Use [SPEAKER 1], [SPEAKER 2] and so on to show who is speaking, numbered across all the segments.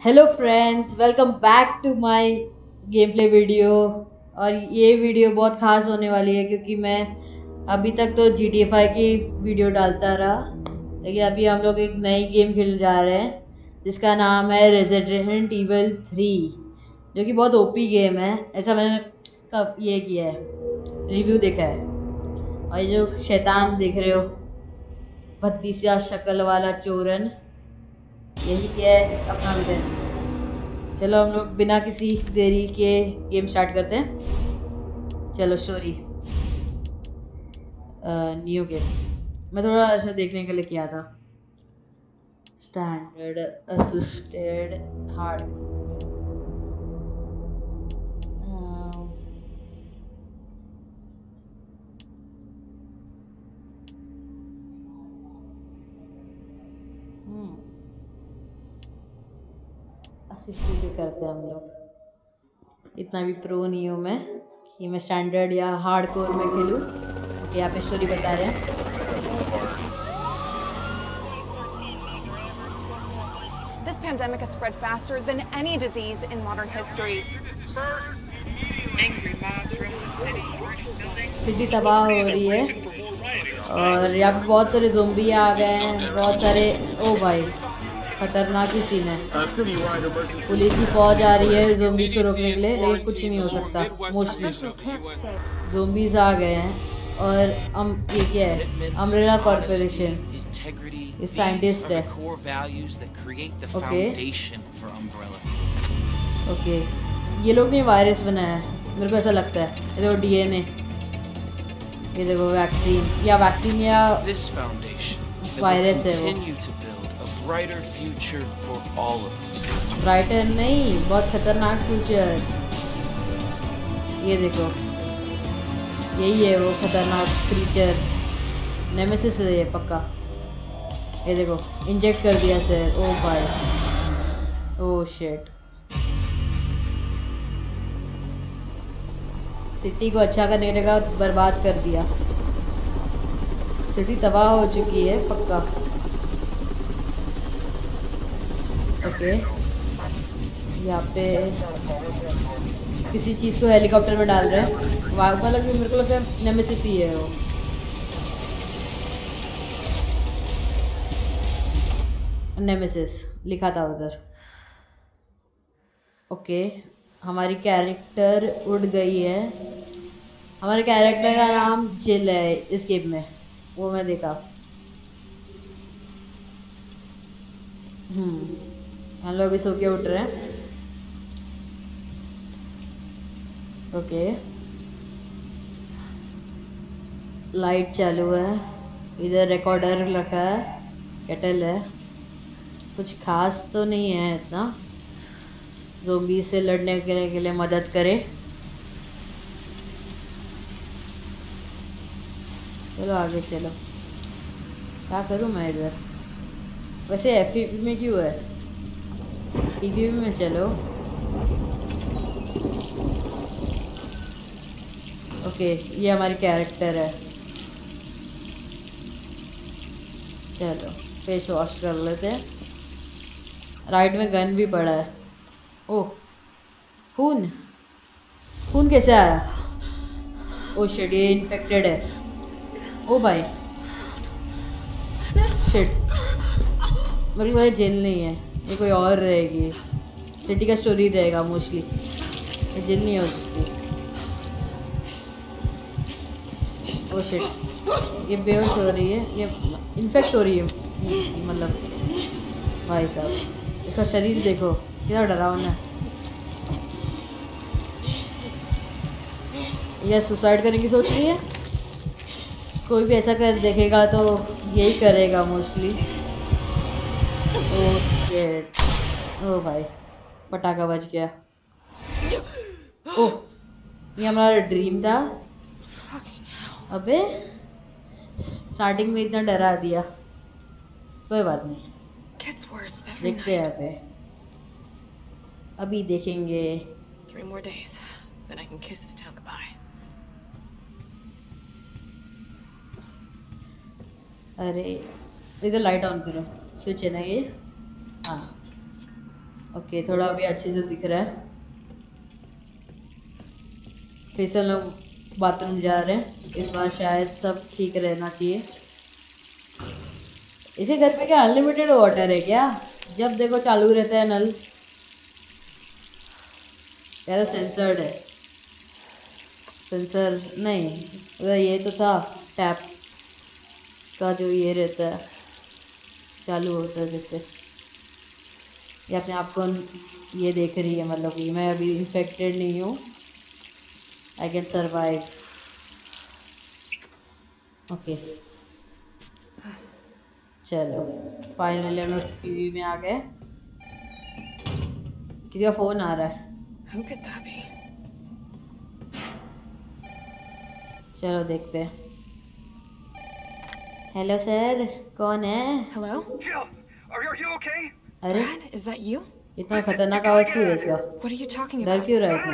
[SPEAKER 1] Hello friends welcome back to my game play video और ये video बहुत ख़ास होने वाली है क्योंकि मैं अभी तक तो जी टी की वीडियो डालता रहा। लेकिन अभी हम लोग एक नई गेम खेलने जा रहे हैं, जिसका नाम है रेजिडेंट ईवल थ्री जो कि बहुत ओपी गेम है। ऐसा मैंने कब ये किया है? रिव्यू देखा है। और ये जो शैतान देख रहे हो भतीसा शक्ल वाला चोरन यही है अपना विलन चलो हम लोग बिना किसी देरी के गेम स्टार्ट करते हैं। चलो सॉरी न्यू गेम मैं थोड़ा ऐसा देखने के लिए किया था। स्टैंडर्ड असिस्टेड हार्ड असिस्टेड करते हैं हम लोग। इतना भी प्रो नहीं हूँ मैं कि मैं स्टैंडर्ड या हार्ड कोर में खेलूँ। ओके यहाँ पे स्टोरी बता रहे हैं।
[SPEAKER 2] This pandemic has spread faster than any disease in modern history.
[SPEAKER 1] City तबाह हो रही है। और यहाँ पे बहुत सारे जोम्बी आ गए हैं बहुत सारे ओ भाई खतरनाक ही सीन है। पुलिस की फौज आ रही है जोम्बीज को रोकने के लिए। लेकिन कुछ नहीं हो सकता मोस्टली जोम्बीज आ गए हैं और हम ये क्या है? अम्ब्रेला कॉरपोरेशन ये साइंटिस्ट है। ओके ओके ये लोग ने वायरस बनाया है। मेरे को ऐसा लगता है। ये देखो डीएनए ये देखो वैक्सीन या वैक्सीन या वायरस है वो।
[SPEAKER 3] Brighter future for all of us.
[SPEAKER 1] Brighter नहीं, बहुत खतरनाक फ्यूचर ये देखो। यही है वो खतरनाक क्रीचर नेमेसिस है ये पक्का। ये देखो इंजेक्ट कर दिया सर ओ भाई ओ शेट सिटी को अच्छा करने की बर्बाद कर दिया। सिटी तबाह हो चुकी है, पक्का। ओके यहाँ पे किसी चीज़ को हेलीकॉप्टर में डाल रहे हैं। वहाँ मतलब कि मेरे को लगता है नेमेसिस ही है वो। नेमेसिस लिखा था उधर। ओके हमारी कैरेक्टर उड़ गई है। हमारे कैरेक्टर का नाम जिल है इस गेम में। वो मैं देखा। हम्म। हम लोग अभी सो के उठ रहे हैं। ओके। लाइट चालू है। इधर रिकॉर्डर रखा है केटल है। कुछ खास तो नहीं है इतना। जोम्बी से लड़ने के लिए, के लिए मदद करे। चलो आगे चलो। क्या करूँ मैं इधर? वैसे एफ़ में क्यों है? टीवी में चलो। ओके, ये हमारी कैरेक्टर है। चलो फेस वॉश कर लेते हैं। राइट में गन भी पड़ा है। ओह, खून? खून कैसे आया? ओ शिट ये इन्फेक्टेड है। ओ भाई। शिट मेरी वजह जेल नहीं है। ये कोई और रहेगी। सिटी का स्टोरी रहेगा मोस्टली जेल नहीं हो सकती। ओ शिट ये बेहोश हो रही है। ये इन्फेक्ट हो रही है। मतलब भाई साहब, इसका शरीर देखो, कितना डरावना है यह सुसाइड करने की सोच रही है? कोई भी ऐसा कर देखेगा तो यही करेगा मोस्टली ओ शिट ओ भाई. पटाखा बज गया. ओह ये हमारा ड्रीम था. अबे स्टार्टिंग में इतना डरा दिया. कोई बात नहीं. देखते हैं अबे. अभी देखेंगे.
[SPEAKER 2] Three more days, then I can kiss this town goodbye.
[SPEAKER 1] अरे इधर लाइट ऑन करो. स्विच है ना ये? हाँ। ओके थोड़ा अभी अच्छे से दिख रहा है। फिर से लोग बाथरूम जा रहे हैं। इस बार शायद सब ठीक रहना चाहिए। इसे घर पे क्या अनलिमिटेड वाटर है क्या? जब देखो चालू रहता है नल। यार सेंसर्ड है। सेंसर नहीं, अगर ये तो था टैप का जो ये रहता है, चालू होता है जिससे ये अपने आप को ये देख रही है मतलब कि मैं अभी इन्फेक्टेड नहीं हूँ। आई कैन सर्वाइव ओके चलो फाइनली हम लोग टीवी में आ गए। किसी का फ़ोन आ रहा है? चलो देखते हैं। हेलो सर कौन है?
[SPEAKER 2] Hello?
[SPEAKER 4] Jill, are, are you okay?
[SPEAKER 1] अरे
[SPEAKER 2] इज़ दैट यू
[SPEAKER 1] इतना खतरनाक आवाज़ क्यों है इसका
[SPEAKER 2] what are you talking about
[SPEAKER 1] डर
[SPEAKER 4] क्यों
[SPEAKER 1] रहा है इतना?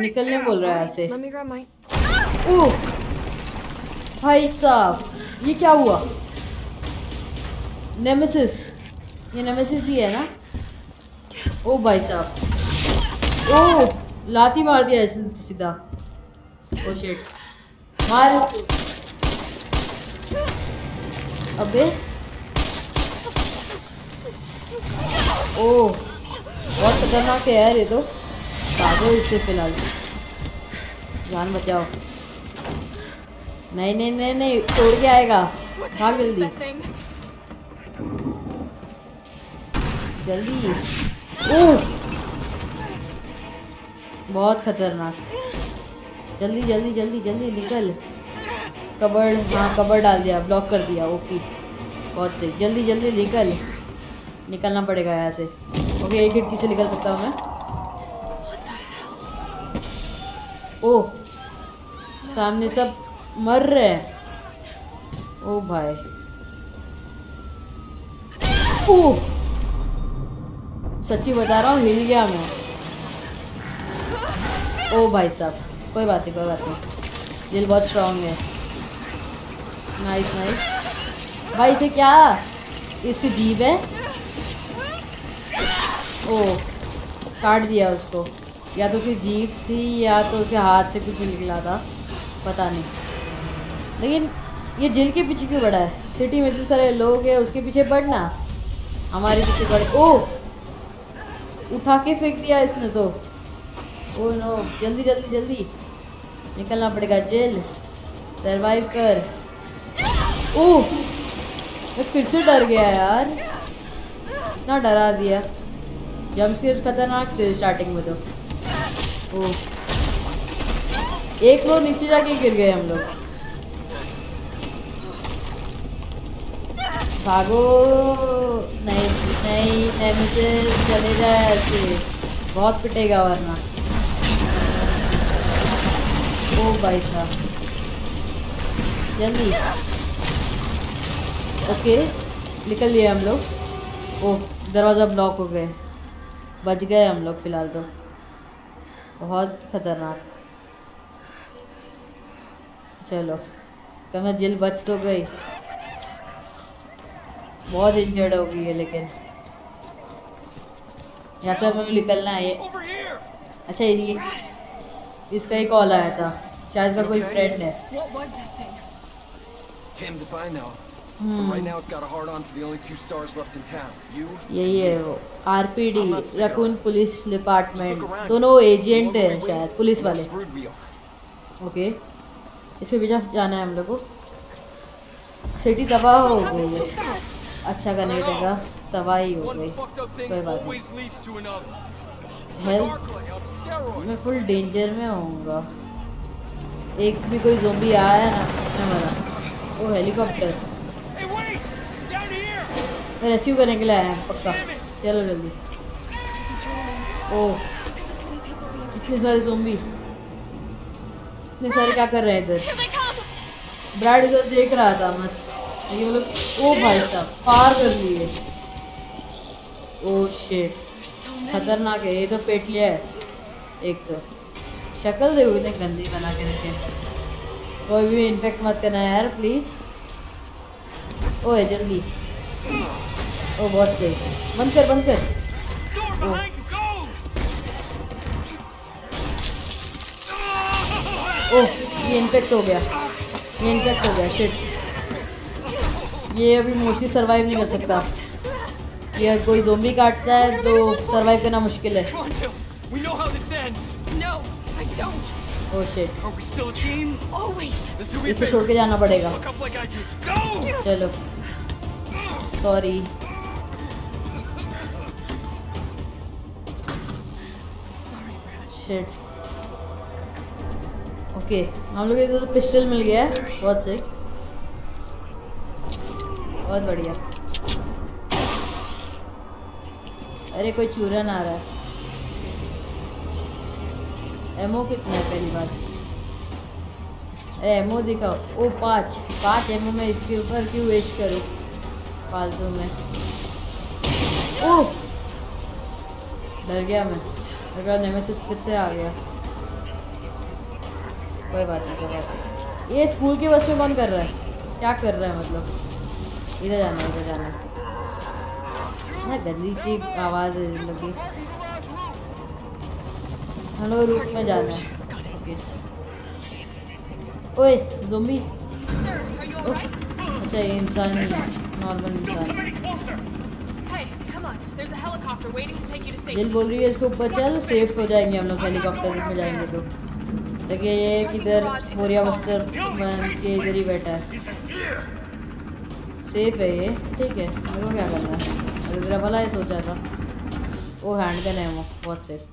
[SPEAKER 1] निकलने बोल रहा है ऐसे। ओ! भाई साहब ये क्या हुआ? नेमेसिस ये नेमेसिस ही है ना? ओ भाई साहब। ओ! लाती मार दिया इसने सीधा। ओ शिट मार। अबे। ओ बहुत खतरनाक है यार ये तो। भागो इससे फ़िलहाल। जान बचाओ। नहीं नहीं नहीं नहीं, तोड़ के आएगा। भाग जल्दी। जल्दी। ओह, बहुत खतरनाक। जल्दी जल्दी जल्दी जल्दी निकल। कबर्ड हाँ कबर्ड डाल दिया, ब्लॉक कर दिया, ओके। बहुत सही। जल्दी जल्दी निकल। निकलना पड़ेगा यहाँ से। ओके, एक खिड़की से निकल सकता हूँ मैं। ओह सामने सब मर रहे हैं। ओ भाई। ओह सच्ची बता रहा हूँ, हिल गया मैं। ओ भाई साहब, कोई बात नहीं, कोई बात नहीं। दिल बहुत स्ट्रांग है। नाइस नाइस भाई, इसे क्या? इसकी जीभ है? ओ, काट दिया उसको। या तो उसकी जीप थी, या तो उसके हाथ से कुछ निकला था, पता नहीं। लेकिन ये जेल के पीछे क्यों बड़ा है? सिटी में इतने सारे लोग हैं, उसके पीछे बढ़ना। हमारे पीछे बढ़, ओ! उठा के फेंक दिया इसने तो। ओ नो, जल्दी जल्दी जल्दी। निकलना पड़ेगा जेल। सरवाइव कर। ओ! मैं फिर से डर गया यार। इतना डरा दिया। जमशीर खतरनाक थे स्टार्टिंग में तो। एक फ्लोर नीचे जाके गिर गए हम लोग। भागो। नहीं नहीं नहीं मुझे चले जाए ऐसे। बहुत पिटेगा वरना। ओ भाई साहब। जल्दी। ओके, निकल लिए हम लोग। ओह, दरवाज़ा ब्लॉक हो गए। बच गए हम लोग फ़िलहाल तो। बहुत खतरनाक। चलो कम से जेल बच तो गई। बहुत इंजर्ड हो गई है लेकिन। यहाँ से हमें निकलना है ये। अच्छा ये इसका ही कॉल आया था। शायद का कोई फ्रेंड है।
[SPEAKER 2] What was that thing?
[SPEAKER 3] Damned if I know. But
[SPEAKER 1] hmm
[SPEAKER 3] right now it's got a hard on for the only two stars left in town. You?
[SPEAKER 1] यही है वो आरपीडी रकून पुलिस डिपार्टमेंट दोनों agent हैं शायद police वाले. Okay इसके पीछे जाना है हम लोग को सिटी तबाह हो गई है अच्छा करने की जगह तबाही हो गई कोई बात
[SPEAKER 3] steroids.
[SPEAKER 1] मैं फुल डेंजर में होऊँगा एक भी कोई जोम्बी आया ना मैं मरा ओ हेलीकॉप्टर रेस्क्यू करने के लिए आया हूँ, पक्का। चलो जल्दी। ओ। इतने सारे जोम्बी इतने सारे क्या कर रहे हैं इधर? ब्राड इधर देख रहा था, मस्त। वो लोग ओ भाई साहब, पार कर लिए। ओ शिट खतरनाक है, ये तो पेट लिया है। एक तो। शक्ल देखो कितने गंदी बना के रखे कोई भी इन्फेक्ट मत करना यार प्लीज़ ओए, जल्दी। बहुत सही बंद कर बंद कर। ओ। ये इन्फेक्ट हो गया। ये इन्फेक्ट हो गया शिट ये अभी मोस्टली सरवाइव नहीं कर सकता। ये कोई जोम्बी काटता है तो सरवाइव करना मुश्किल है।
[SPEAKER 3] We know
[SPEAKER 1] इसे छोड़ के जाना पड़ेगा. चलो. Sorry
[SPEAKER 5] sorry.
[SPEAKER 1] शिट ओके हम लोग इधर पिस्टल मिल गया है। बहुत सही बहुत बढ़िया। अरे कोई चूरन आ रहा है। एमओ कितना है पहली बात अरे एमओ दिखाओ। ओ पाँच। पाँच एमओ में इसके ऊपर क्यों वेस्ट करूँ? फालतू में। ओह डर गया मैं। अगर नेमेसिस फिर से आ गया। कोई बात नहीं कोई बात नहीं। ये स्कूल के बस में कौन कर रहा है? क्या कर रहा है मतलब? इधर जाना इधर जाना। है ना गंदी सी आवाज़ लगी हम लोग रूट में जाना है। ओके। ओए जोम्बी? अच्छा ये इंसान ही है। नॉर्मल इंसान. दिल बोल रही है इसको ऊपर चल सेफ़ हो जाएँगे हम लोग हेलीकॉप्टर में जाएँगे तो। देखिए ये है कि इधर मोरिया बस्तर के इधर ही बैठा है। सेफ़ है ये ठीक है। मेरे को क्या करना है? अरे मेरा भला ही सोचा था। वो हैंड गन है वो बहुत सेफ़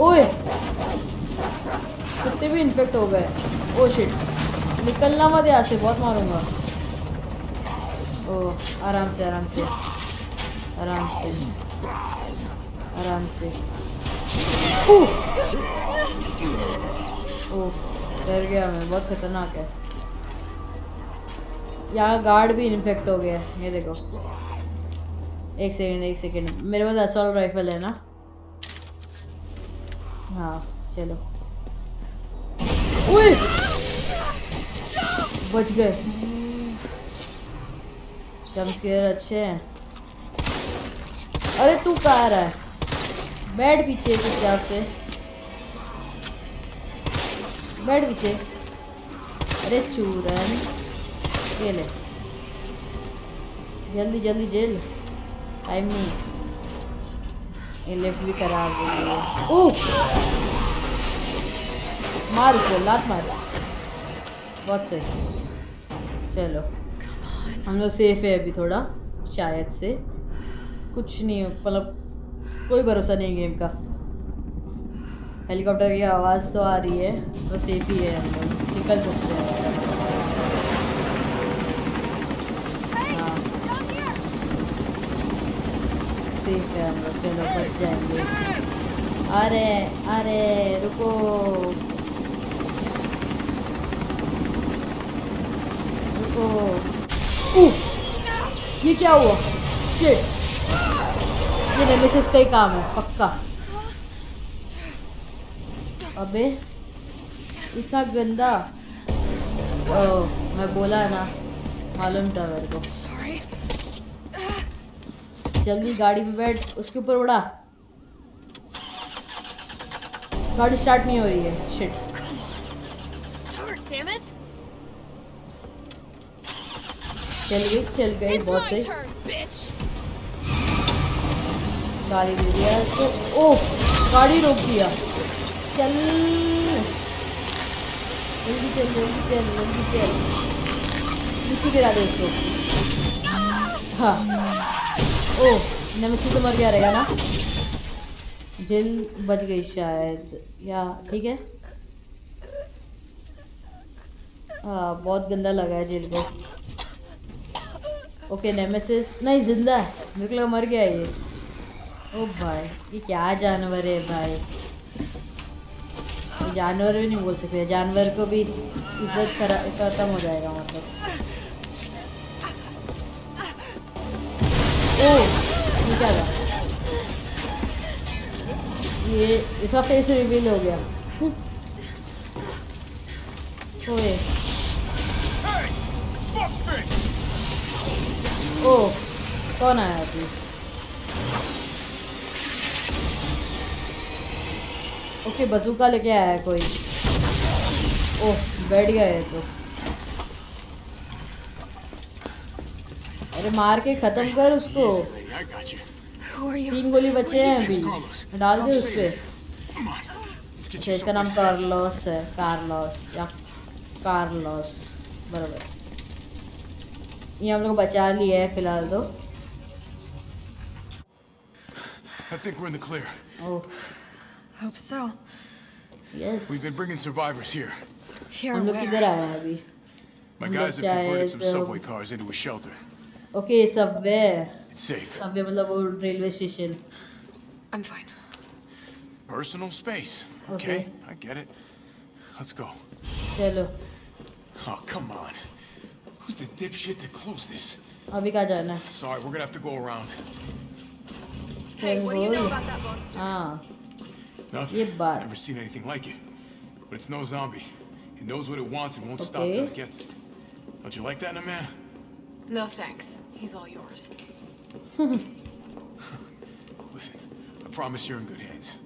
[SPEAKER 1] ओए! कुत्ते भी इन्फेक्ट हो गए। ओ शिट निकलना मत यहाँ से बहुत मारूँगा ओ आराम से आराम से आराम से आराम से ओह डर गया मैं, बहुत खतरनाक है. यहाँ गार्ड भी इन्फेक्ट हो गया ये देखो. एक सेकेंड एक सेकेंड मेरे पास असॉल्ट राइफल है ना? हाँ चलो. बच गए। जम्पस्केयर अच्छे हैं। अरे तू कहाँ रहा है? बैठ पीछे चुपचाप से। बैठ पीछे। अरे चूरन ये ले जल्दी जल्दी जेल। टाइम नहीं ये लेफ़्ट भी करा रही है। ओह! मार उसको लात मार। बहुत सही। चलो। हम लोग सेफ़ है अभी थोड़ा, शायद से। कुछ नहीं मतलब कोई भरोसा नहीं गेम का। हेलीकॉप्टर की आवाज़ तो आ रही है तो सेफ़ ही है हम लोग। निकल सकते हैं। हाँ। सेफ़ है हम लोग, चलो, बच जाएँगे। अरे अरे रुको। ये क्या हुआ? शिट ये नेमेसिस का ही काम है पक्का। अबे इतना गंदा। ओ मैं बोला ना मालूम था मेरे को जल्दी गाड़ी में बैठ उसके ऊपर उड़ा। गाड़ी स्टार्ट नहीं हो रही है। शिट चल गई चल गई बहुत सही गाड़ी दे दिया तो ओह गाड़ी रोक दिया। चल। जल्दी चल जल्दी चल जल्दी चल। नीचे गिरा दे इसको। हाँ। ओह नमस्ते तो मर गया रहेगा ना? जेल बच गई शायद। या ठीक है। हाँ बहुत गंदा लगा है जेल को। ओके नेमेसिस नहीं, ज़िंदा है। मेरे को मर गया ये। ओ भाई ये क्या जानवर है भाई? जानवर भी नहीं बोल सकते। जानवर को भी इज़्ज़त खरा खत्म हो जाएगा मतलब। ओ ये क्या था? ये, इसका फेस रिवील हो गया। ओए ओ कौन आया अभी ओके बजूका लेके आया है कोई ओह, बैठ गया है तो अरे, मार के खत्म कर उसको? तीन गोली बचे हैं अभी डाल दे उस
[SPEAKER 4] save
[SPEAKER 1] पे
[SPEAKER 4] you. Come on. Let's get
[SPEAKER 1] अच्छा इसका नाम. कार्लोस है कार्लोस या कार्लोस बराबर ये हम लोग बचा लिए है फिलहाल तो
[SPEAKER 4] I think we're in the clear.
[SPEAKER 1] Oh
[SPEAKER 5] Hope so.
[SPEAKER 1] Yes
[SPEAKER 4] We've been bringing survivors here.
[SPEAKER 5] Here
[SPEAKER 1] हम लोग
[SPEAKER 5] where?
[SPEAKER 1] किधर आए हैं अभी
[SPEAKER 4] My
[SPEAKER 1] हम
[SPEAKER 4] guys
[SPEAKER 1] लोग
[SPEAKER 4] have converted some
[SPEAKER 1] शायद,
[SPEAKER 4] subway cars into a shelter.
[SPEAKER 1] Okay subway
[SPEAKER 4] It's safe.
[SPEAKER 1] Subway मतलब वो railway station
[SPEAKER 5] I'm fine.
[SPEAKER 4] Personal space.
[SPEAKER 1] Okay.
[SPEAKER 4] Okay, I get it. Let's go.
[SPEAKER 1] चलो
[SPEAKER 4] Oh, come on. Who's the dipshit that closed this?
[SPEAKER 1] अभी कहाँ जाना है
[SPEAKER 4] Sorry, we're gonna have to go around.
[SPEAKER 5] Hey, what do you know
[SPEAKER 1] बोल।
[SPEAKER 5] about that monster?
[SPEAKER 1] हाँ
[SPEAKER 4] Nothing.
[SPEAKER 1] ये बात।
[SPEAKER 4] Never seen anything like it. But it's no zombie. It knows what it wants and won't stop
[SPEAKER 1] Okay.
[SPEAKER 4] till it gets it. Don't you like that in a man?
[SPEAKER 5] No thanks. He's all yours.
[SPEAKER 4] Listen, I promise you're in good hands.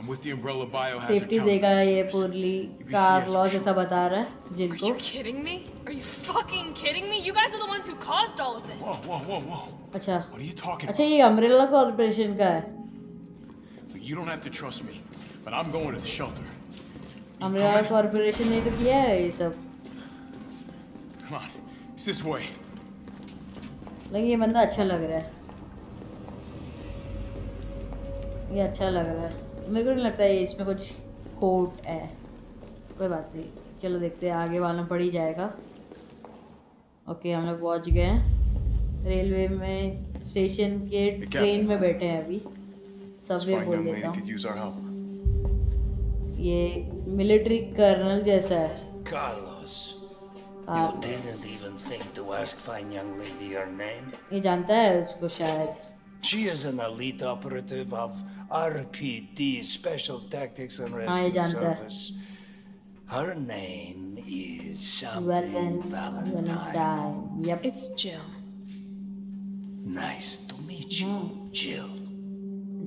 [SPEAKER 4] I'm with the Umbrella Biohazard
[SPEAKER 1] safety देगा ये
[SPEAKER 4] Countermeasures.
[SPEAKER 1] Purely
[SPEAKER 4] UBCS
[SPEAKER 1] Carlos
[SPEAKER 4] for
[SPEAKER 1] ऐसा
[SPEAKER 4] sure.
[SPEAKER 1] बता रहा है
[SPEAKER 5] Are
[SPEAKER 1] जिनको
[SPEAKER 5] you kidding me? Are you fucking kidding me? You guys are the ones who caused all of this.
[SPEAKER 4] Whoa, whoa, whoa, whoa.
[SPEAKER 1] अच्छा
[SPEAKER 4] What are you talking
[SPEAKER 1] अच्छा
[SPEAKER 4] about?
[SPEAKER 1] ये Umbrella Corporation का है
[SPEAKER 4] You don't have to trust me, but I'm going to the shelter. Umbrella?
[SPEAKER 1] Corporation ने तो किया है ये सब
[SPEAKER 4] Come on, it's this way.
[SPEAKER 1] लेकिन ये बंदा अच्छा लग रहा है ये अच्छा लग रहा है मेरे को नहीं लगता है इसमें कुछ कोट है कोई बात नहीं चलो देखते हैं आगे वाला पड़ ही जाएगा ओके हम लोग पहुँच गए हैं रेलवे में स्टेशन के ट्रेन में बैठे हैं अभी सबवे
[SPEAKER 6] fine
[SPEAKER 1] बोल देता हूँ. ये मिलिट्री कर्नल जैसा है
[SPEAKER 7] Carlos, you didn't even think to ask fine young lady her name?
[SPEAKER 1] ये जानता है उसको शायद
[SPEAKER 7] She is an elite operative of RPD, Special Tactics and
[SPEAKER 1] हाँ, ये
[SPEAKER 7] Rescue
[SPEAKER 1] जानता है।
[SPEAKER 7] Service. Her name is
[SPEAKER 1] Well
[SPEAKER 7] something
[SPEAKER 1] and
[SPEAKER 7] Valentine.
[SPEAKER 1] Valentine yep
[SPEAKER 5] It's Jill.
[SPEAKER 7] Nice to meet you, Jill.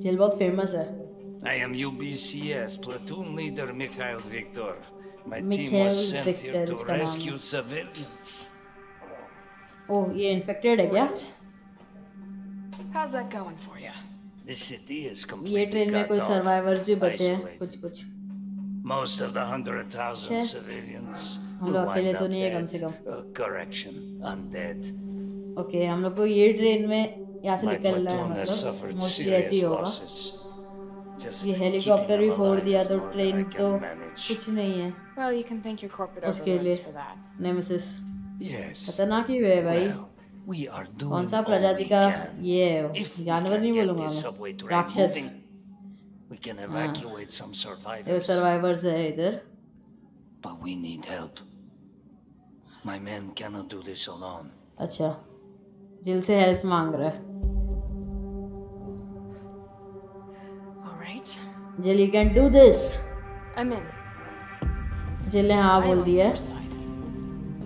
[SPEAKER 1] Jill बहुत फेमस है
[SPEAKER 7] I am UBCS platoon leader Mikhail Victor. My team
[SPEAKER 1] Mikhail
[SPEAKER 7] was sent here
[SPEAKER 1] Victor,
[SPEAKER 7] to
[SPEAKER 1] इसका नाम है।
[SPEAKER 7] rescue civilians.
[SPEAKER 1] ओह ये infected है क्या
[SPEAKER 5] Right. How's that going for you?
[SPEAKER 7] The city is
[SPEAKER 1] ये
[SPEAKER 7] completely
[SPEAKER 1] train में
[SPEAKER 7] cut
[SPEAKER 1] कोई
[SPEAKER 7] off,
[SPEAKER 1] सर्वाइवर्स भी बचे हैं
[SPEAKER 7] isolated.
[SPEAKER 1] कुछ कुछ
[SPEAKER 7] Most of the hundred thousand
[SPEAKER 1] Okay.
[SPEAKER 7] civilians
[SPEAKER 1] हम
[SPEAKER 7] will
[SPEAKER 1] लोग अकेले
[SPEAKER 7] wind
[SPEAKER 1] तो
[SPEAKER 7] up
[SPEAKER 1] नहीं है कम
[SPEAKER 7] dead.
[SPEAKER 1] से कम।
[SPEAKER 7] Uh, correction, undead.
[SPEAKER 1] ओके हम लोग को ये ट्रेन में यहाँ से
[SPEAKER 7] My
[SPEAKER 1] निकलना है
[SPEAKER 7] platoon has
[SPEAKER 1] मतलब
[SPEAKER 7] suffered
[SPEAKER 1] मोस्टली ऐसे ही
[SPEAKER 7] serious
[SPEAKER 1] होगा
[SPEAKER 7] losses. Just
[SPEAKER 1] ये
[SPEAKER 7] keeping
[SPEAKER 1] हेलीकॉप्टर भी
[SPEAKER 7] them
[SPEAKER 1] फोड़
[SPEAKER 7] alive
[SPEAKER 1] दिया
[SPEAKER 7] is
[SPEAKER 1] तो
[SPEAKER 7] more than
[SPEAKER 1] ट्रेन
[SPEAKER 7] I
[SPEAKER 1] तो
[SPEAKER 7] can manage.
[SPEAKER 1] कुछ नहीं है
[SPEAKER 2] Well, you can thank your corporate
[SPEAKER 1] उसके
[SPEAKER 2] overlords
[SPEAKER 1] लिए
[SPEAKER 2] for that.
[SPEAKER 1] Nemesis
[SPEAKER 7] Yes.
[SPEAKER 1] खतरनाक ही है भाई
[SPEAKER 7] Well, we are doing
[SPEAKER 1] कौन सा
[SPEAKER 7] all
[SPEAKER 1] प्रजाति
[SPEAKER 7] we
[SPEAKER 1] का
[SPEAKER 7] can.
[SPEAKER 1] ये है
[SPEAKER 7] If we
[SPEAKER 1] जानवर
[SPEAKER 7] can
[SPEAKER 1] नहीं
[SPEAKER 7] get
[SPEAKER 1] बोलूंगा
[SPEAKER 7] this
[SPEAKER 1] मैं
[SPEAKER 7] subway train
[SPEAKER 1] राक्षस
[SPEAKER 7] moving, we can evacuate some
[SPEAKER 1] ये
[SPEAKER 7] survivors.
[SPEAKER 1] सर्वाइवर्स है इधर
[SPEAKER 7] But we need help. My men cannot do this alone.
[SPEAKER 1] अच्छा जिल से हेल्प मांग रहा है
[SPEAKER 2] All right.
[SPEAKER 1] Jill you can do this
[SPEAKER 2] I'm in.
[SPEAKER 1] Jill ने हाँ
[SPEAKER 2] I am
[SPEAKER 1] बोल
[SPEAKER 2] on
[SPEAKER 1] दिया
[SPEAKER 2] your side,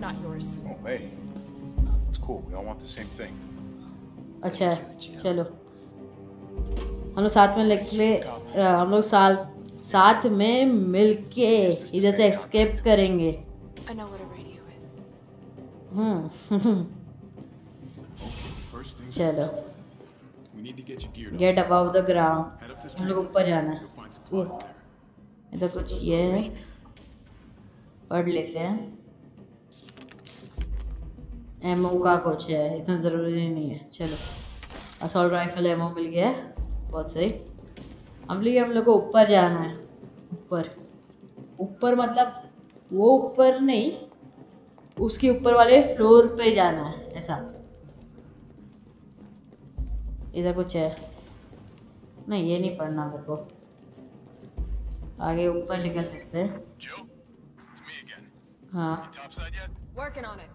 [SPEAKER 2] not yours.
[SPEAKER 6] Oh, hey. It's cool. We all want the same thing.
[SPEAKER 1] अच्छा है चलो हम लोग साथ में निकले हम लोग साल साथ में मिलके इधर से एस्केप करेंगे. हम्म
[SPEAKER 4] things
[SPEAKER 1] चलो. गेट अबव द ग्राउंड हम लोग ऊपर जाना। है. इधर कुछ ये है। पढ़ लेते हैं। एमओ का कुछ है इतना ज़रूरी नहीं है। चलो। असॉल्ट राइफल एमओ मिल गया। है बहुत सही। हम लोग हम लोग को ऊपर जाना है। ऊपर। ऊपर मतलब वो ऊपर नहीं उसके ऊपर वाले फ्लोर पे जाना है ऐसा। इधर कुछ है। नहीं ये नहीं पढ़ना मेरे को। आगे ऊपर निकल लेते हैं. हाँ।
[SPEAKER 5] Working on it.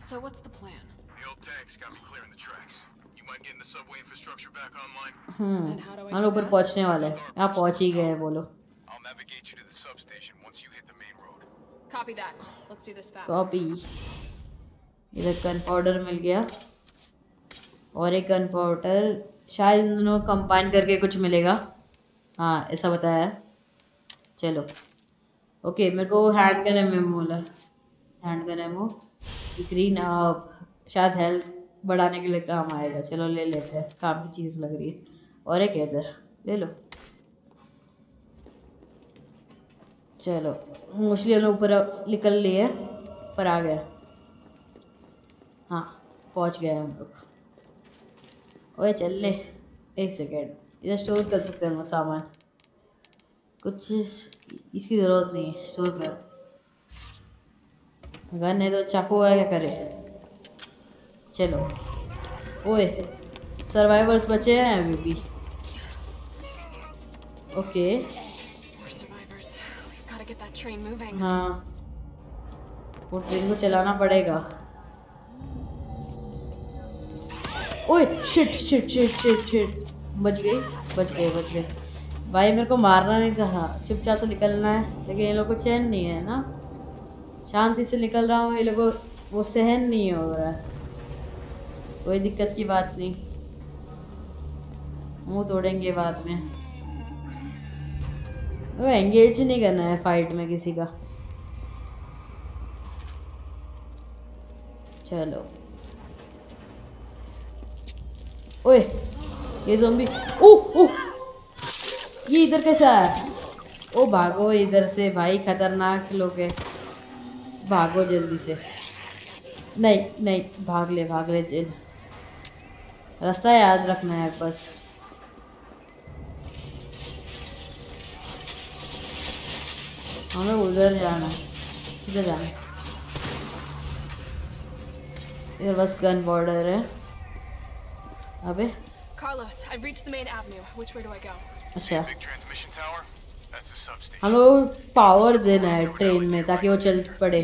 [SPEAKER 5] So what's the plan?
[SPEAKER 4] The old tanks got me clearing the tracks.
[SPEAKER 5] Hmm.
[SPEAKER 1] हम ऊपर पहुँचने वाले आप पहुँच ही गए बोलो। इधर गन पाउडर मिल गया। और एक गन पाउडर शायद इन दोनों कंबाइन करके कुछ मिलेगा। हाँ ऐसा बताया। चलो। ओके मेरे को हैंड गन एम बोला hand gun ammo green शायद हेल्थ बढ़ाने के लिए काम आएगा। चलो ले लेते हैं, काम की चीज़ लग रही है। और एक इधर, ले लो। चलो, मोस्टली हम ऊपर निकल लिए पर आ गया। हाँ पहुँच गए हम लोग। ओए, चल ले, एक सेकेंड। इधर स्टोर कर सकते हैं हम सामान। कुछ इसकी ज़रूरत नहीं है, स्टोर कर गन है तो चाकू है क्या करे? चलो। ओए सर्वाइवर्स बचे हैं अभी भी। ओके. हाँ। वो ट्रेन को चलाना पड़ेगा। ओए shit shit shit shit shit बच गई बच गए बच गए भाई मेरे को मारना नहीं कहा चुपचाप से निकलना है लेकिन ये लोग को चैन नहीं है ना। शांति से निकल रहा हूँ ये लोग को वो सहन नहीं हो रहा है। कोई दिक्कत की बात नहीं। मुँह तोड़ेंगे बाद में। वो एंगेज नहीं करना है फाइट में किसी का। चलो। ओए, ये ज़ोंबी ओह ओह। ये इधर कैसे आया ओ भागो इधर से भाई, खतरनाक लोग है। भागो जल्दी से। नहीं नहीं, भाग ले भाग ले, जेल। रास्ता याद रखना है बस हमें उधर जाना है इधर जाना इधर बस गन बॉर्डर है अबे
[SPEAKER 5] Carlos, I've reached the main avenue. Which way do I go?
[SPEAKER 1] अच्छा
[SPEAKER 4] transmission tower? That's the substation.
[SPEAKER 1] हम लोग पावर देना है ट्रेन में ताकि वो चल पड़े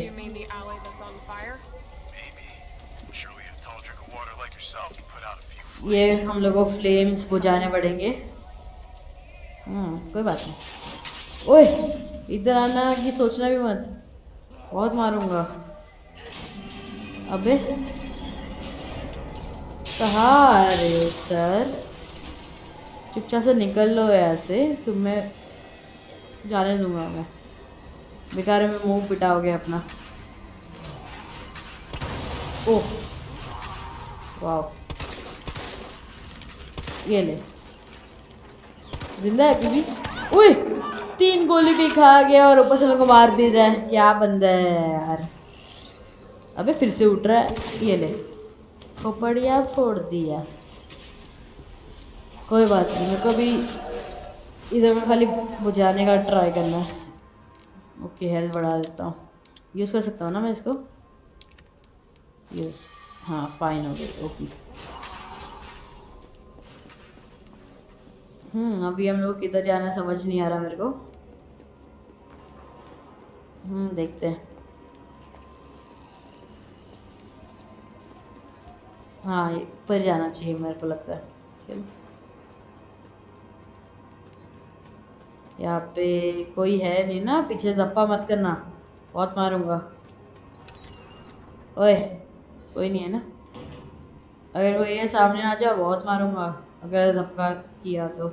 [SPEAKER 1] ये हम लोगों को फ्लेम्स बुझाने पड़ेंगे। हम्म कोई बात नहीं। ओए, इधर आना कि सोचना भी मत। बहुत मारूँगा। अबे। कहा हो सर? चुपचाप से निकल लो यहाँ ऐसे तुम्हें जाने दूँगा मैं। बेकार में मुँह पिटाओगे अपना। ओह। वाह ये ले। ज़िंदा है भी ओए तीन गोली भी खा गया और ऊपर से मेरे को मार भी रहा है। क्या बंदा है यार। अबे फिर से उठ रहा है। ये ले। खोपड़िया फोड़ दिया। कोई बात नहीं, मेरे को भी इधर में खाली बुझाने का ट्राई करना है। ओके हेल्थ बढ़ा देता हूँ। यूज़ कर सकता हूँ ना मैं इसको? यूज़ हाँ फाइन हो गई ओके हम्म अभी हम लोग किधर जाना समझ नहीं आ रहा मेरे को। हम्म देखते हैं। हाँ ये ऊपर जाना चाहिए मेरे को लगता है। चलो। यहाँ पे कोई है नहीं ना, पीछे धप्पा मत करना, बहुत मारूँगा। ओए, कोई नहीं है ना। अगर कोई है सामने आ जाओ, बहुत मारूँगा, अगर धक्का किया तो।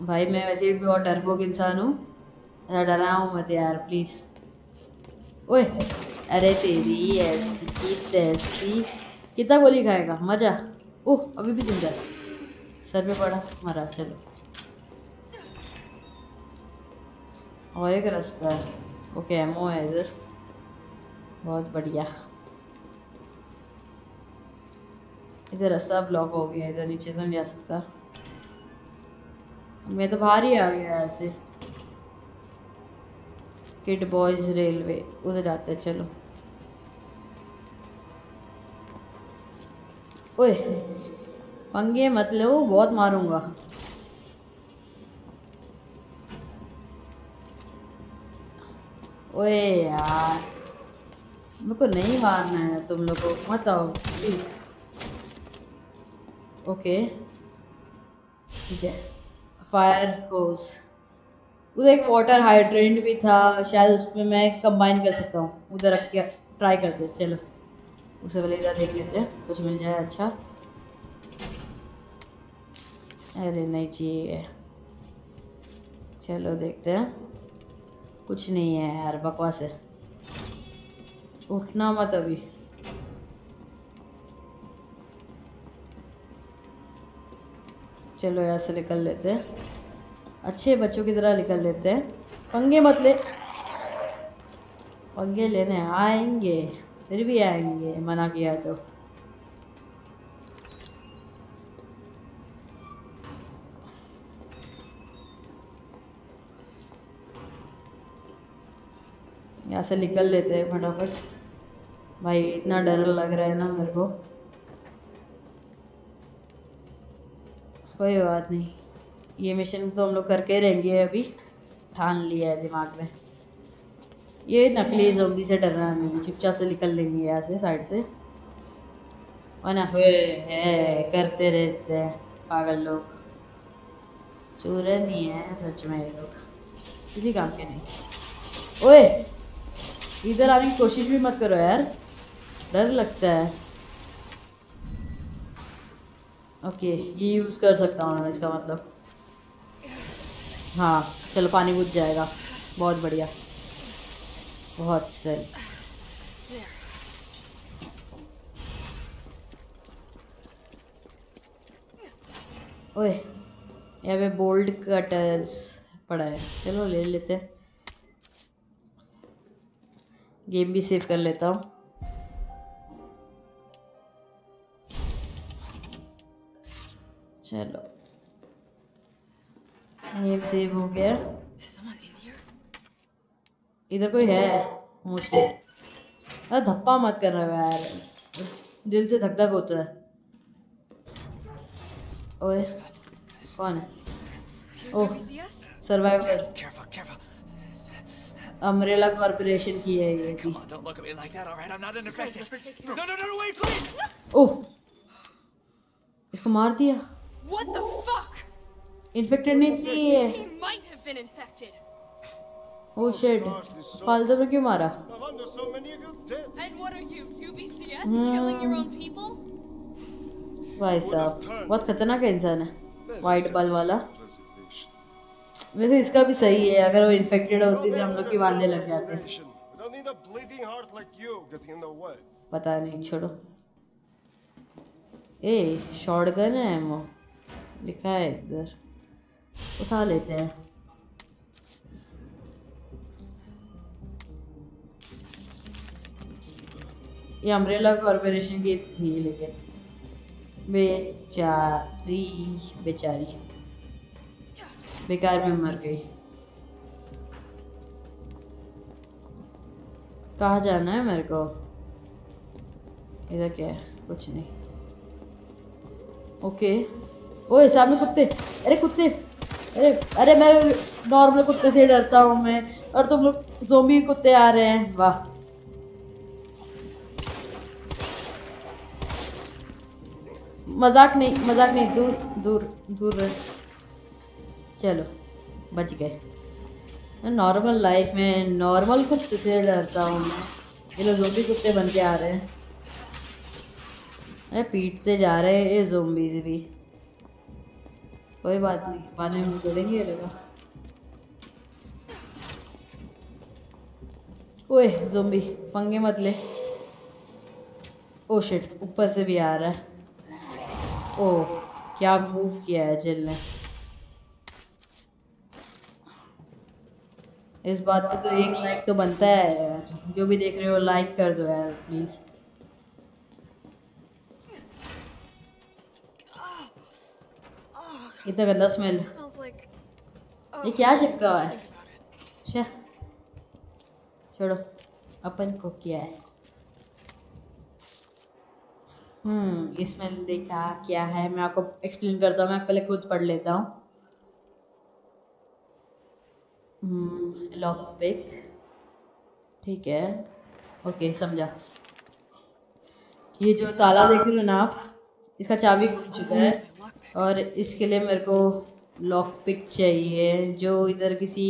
[SPEAKER 1] भाई, मैं वैसे भी बहुत डरपोक इंसान हूँ। ऐसा डरा हूँ मत यार प्लीज़ ओए, अरे तेरी ऐसी की कितना गोली खाएगा? मर जा ओह, अभी भी ज़िंदा सर पे पड़ा, मरा, चलो। और एक रास्ता ओके एमओ है इधर। बहुत बढ़िया। इधर रास्ता ब्लॉक हो गया, इधर नीचे तो नहीं जा सकता। मैं तो बाहर ही आ गया ऐसे। किड बॉयज़ रेलवे उधर जाते हैं, चलो। ओए, पंगे मत लो बहुत मारूँगा। ओए यार, मेरे को नहीं मारना है तुम लोग को, मत आओ प्लीज़ ओके ठीक है फायर होस उधर एक वाटर हाइड्रेंट भी था, शायद उसमें मैं कंबाइन कर सकता हूँ। उधर रख के ट्राई करते चलो। उसे पहले इधर देख लेते हैं, कुछ मिल जाए अच्छा। अरे नहीं चाहिए चलो देखते हैं। कुछ नहीं है यार, बकवास है। उठना मत अभी। चलो यहाँ से निकल लेते हैं। अच्छे बच्चों की तरह निकल लेते हैं। पंगे मत ले। पंगे लेने आएँगे, फिर भी आएँगे, मना किया तो। यहाँ से निकल लेते हैं फटाफट। भाई, इतना डर लग रहा है ना मेरे को। कोई बात नहीं। ये मिशन तो हम लोग करके रहेंगे अभी। ठान लिया है दिमाग में। ये नकली जोम्बी से डरना नहीं, चुपचाप से निकल लेंगे यहाँ से साइड से। वरना हुए है, करते रहते हैं, पागल लोग। चूरे नहीं है, सच में ये लोग। किसी काम के नहीं। ओए, इधर आने की कोशिश भी मत करो यार। डर लगता है। ओके ये यूज़ कर सकता हूँ मैं इसका मतलब। हाँ चलो पानी बुझ जाएगा। बहुत बढ़िया। बहुत सही। ओए यहाँ पे बोल्ड कटर्स पड़ा है। चलो ले लेते हैं। गेम भी सेव कर लेता हूँ। चलो। ये सेव हो गया। इधर कोई है? मुझे। अरे धप्पा मत कर रहा है यार। दिल से धक धक होता है। ओए कौन है? ओह सर्वाइवर अम्ब्रेला कॉर्पोरेशन की है ये ओह इसको मार दिया।
[SPEAKER 5] What the fuck?
[SPEAKER 1] इन्फेक्टेड नहीं थी ये
[SPEAKER 5] He might have been infected.
[SPEAKER 1] Oh shit फालतू में क्यों मारा
[SPEAKER 8] No wonder so many of you dead.
[SPEAKER 5] And what are you, UBCS?
[SPEAKER 1] Hmm.
[SPEAKER 5] Killing your own people?
[SPEAKER 1] भाई साहब बहुत खतरनाक इंसान है वाइट बाल वाला वैसे इसका भी सही है अगर वो इन्फेक्टेड होती तो हम लोग की बांधने लग जाते. पता नहीं छोड़ो ए शॉटगन है एमो लिखा है इधर उठा लेते हैं ये अम्ब्रेला कॉर्पोरेशन की थी लेकिन बेचारी बेचारी बेकार में मर गई कहाँ जाना है मेरे को इधर क्या है कुछ नहीं ओके ओए, सामने कुत्ते। अरे कुत्ते। अरे अरे, मैं नॉर्मल कुत्ते से डरता हूँ मैं। और तुम लोग जोम्बी कुत्ते आ रहे हैं। वाह। मज़ाक नहीं मज़ाक नहीं। दूर दूर दूर रह। चलो, बच गए। नॉर्मल लाइफ में नॉर्मल कुत्ते से डरता हूँ मैं। ये लोग जोम्बी कुत्ते बन के आ रहे हैं। अरे, पीटते जा रहे हैं ये जोम्बीज भी। कोई बात नहीं, पानी में जोड़ेंगे ये लगा। ओए जोम्बी पंगे मत ले। ओ शिट ऊपर से भी आ रहा है। ओह क्या मूव किया है जेल ने इस बात पे तो एक लाइक तो बनता है यार। जो भी देख रहे हो लाइक कर दो यार प्लीज़ इतना गंदा स्मेल ये क्या चिपका हुआ है? अच्छा। छोड़ो। अपन को क्या है? हम्म इसमें देखा क्या है? मैं आपको एक्सप्लेन करता हूँ। मैं पहले खुद पढ़ लेता हूँ। लॉक पिक ठीक है। ओके समझा। ये जो ताला देख रहे हो ना आप इसका चाबी खुल चुका है। और इसके लिए मेरे को लॉक पिक चाहिए, जो इधर किसी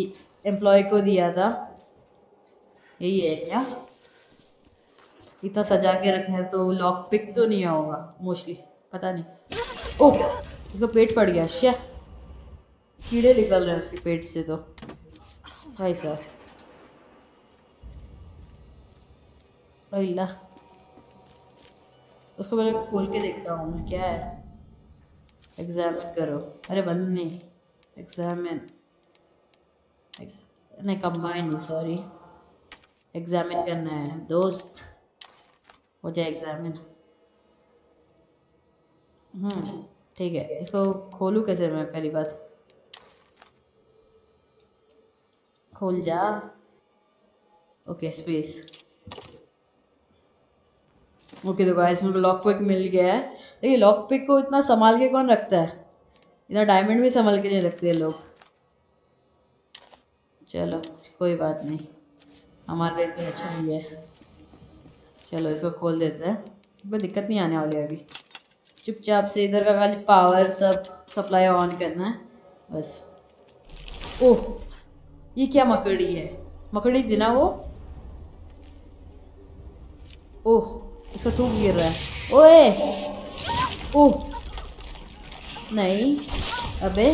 [SPEAKER 1] एम्प्लॉय को दिया था। यही है क्या? इतना सजा के रखे तो लॉक पिक तो नहीं होगा मोस्टली पता नहीं। ओह इसका पेट पड़ गया शे कीड़े निकल रहे हैं उसके पेट से तो। भाई साहब। अल्लाह। उसको पहले खोल के देखता हूँ, क्या है? एग्जामिन करो। अरे बंद नहीं। एग्जामिन नहीं कंबाइंड सॉरी एग्जामिन करना है। दोस्त, हो जाए एग्जामिन हम्म ठीक है। इसको खोलूँ कैसे मैं पहली बात? खोल जा। ओके स्पेस ओके तो गाइस मेरे को लॉक पिक मिल गया है। देखिए लॉक पिक को इतना संभाल के कौन रखता है? इतना डायमंड भी संभाल के नहीं रखते लोग। चलो, कोई बात नहीं। हमारे लिए तो अच्छा ही है। चलो, इसको खोल देते हैं। कोई दिक्कत नहीं आने वाली अभी। चुपचाप से इधर का खाली पावर सब सप्लाई ऑन करना है। बस। ओह, ये क्या मकड़ी है? मकड़ी थी ना वो? ओह, इसका थूक गिर रहा है। ओए! ओह। नहीं, अबे,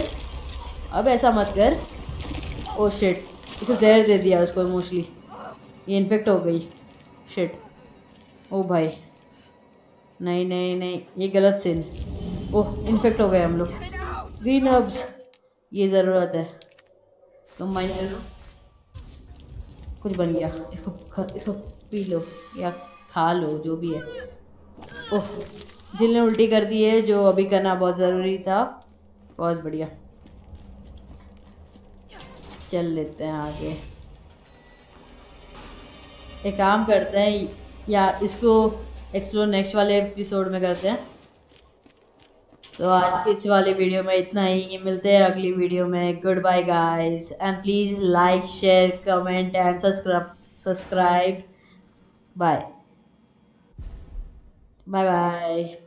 [SPEAKER 1] अब ऐसा मत कर। ओ शिट इसे जहर दे दिया उसको मोस्टली ये इन्फेक्ट हो गई। शिट ओ भाई। नहीं नहीं नहीं, ये गलत सीन ओह इन्फेक्ट हो गए हम लोग। ग्रीन हर्ब्स ये ज़रूरत है। तुम माइंड करो कुछ बन गया। इसको इसको पी लो या खा लो, जो भी है। ओह। जिल ने उल्टी कर दी है, जो अभी करना बहुत ज़रूरी था। बहुत बढ़िया। चल लेते हैं आगे। एक काम करते हैं, या इसको एक्सप्लोर नेक्स्ट वाले एपिसोड में करते हैं। तो आज के इस वाले वीडियो में इतना ही। मिलते हैं अगली वीडियो में। Good bye guys and please like share comment and subscribe subscribe bye bye bye